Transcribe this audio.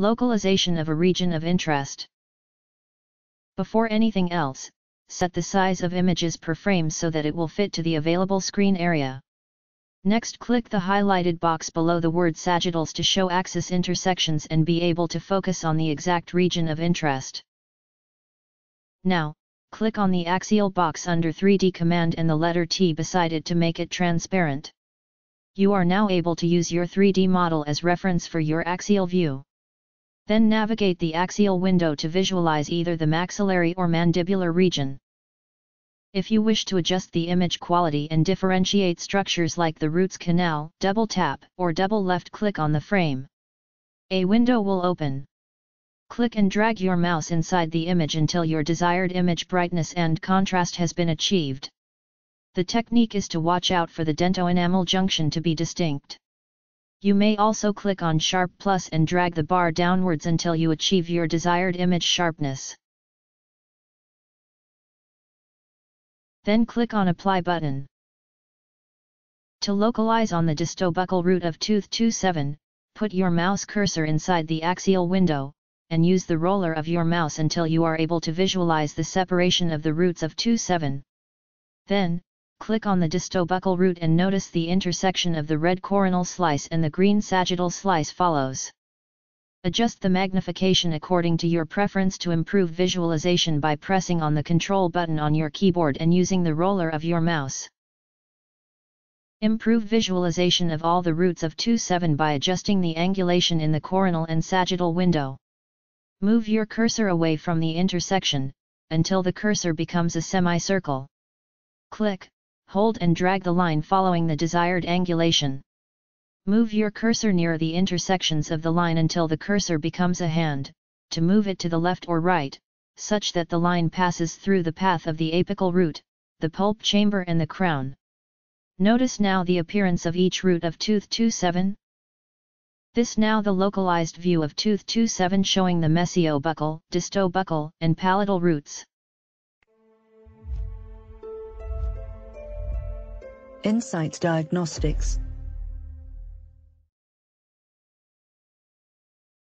Localization of a region of interest. Before anything else, set the size of images per frame so that it will fit to the available screen area. Next click the highlighted box below the word sagittals to show axis intersections and be able to focus on the exact region of interest. Now, click on the axial box under 3D command and the letter T beside it to make it transparent. You are now able to use your 3D model as reference for your axial view. Then navigate the axial window to visualize either the maxillary or mandibular region. If you wish to adjust the image quality and differentiate structures like the roots canal, double tap or double left click on the frame. A window will open. Click and drag your mouse inside the image until your desired image brightness and contrast has been achieved. The technique is to watch out for the dentoenamel junction to be distinct. You may also click on Sharp Plus and drag the bar downwards until you achieve your desired image sharpness. Then click on Apply button. To localize on the distobuccal root of tooth 27, put your mouse cursor inside the axial window, and use the roller of your mouse until you are able to visualize the separation of the roots of 27. Then, click on the distobuccal root and notice the intersection of the red coronal slice and the green sagittal slice follows. Adjust the magnification according to your preference to improve visualization by pressing on the control button on your keyboard and using the roller of your mouse. Improve visualization of all the roots of 2-7 by adjusting the angulation in the coronal and sagittal window. Move your cursor away from the intersection, until the cursor becomes a semicircle. Click, hold and drag the line following the desired angulation. Move your cursor near the intersections of the line until the cursor becomes a hand, to move it to the left or right, such that the line passes through the path of the apical root, the pulp chamber and the crown. Notice now the appearance of each root of tooth 27. This now the localized view of tooth 27 showing the mesiobuccal, distobuccal and palatal roots. Insights Diagnostics